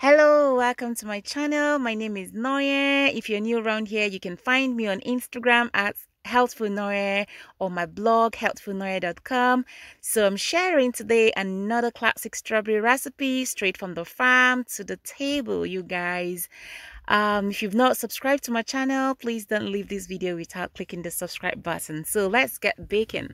Hello, welcome to my channel. My name is Nonye. If you're new around here, you can find me on Instagram at Healthful Nonye or my blog healthfulnonye.com. So I'm sharing today another classic strawberry recipe straight from the farm to the table, you guys. Um, if you've not subscribed to my channel, please don't leave this video without clicking the subscribe button. So let's get baking.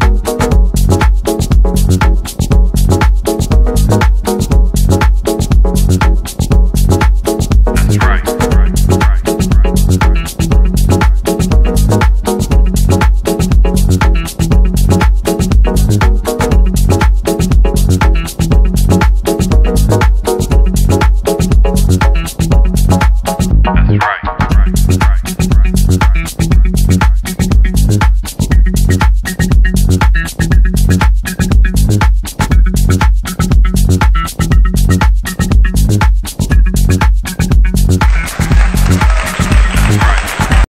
Right.